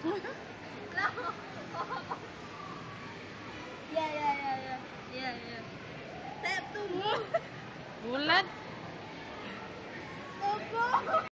Ya ya ya ya. Ya ya. Saya tunggu. Bulat. Tunggu.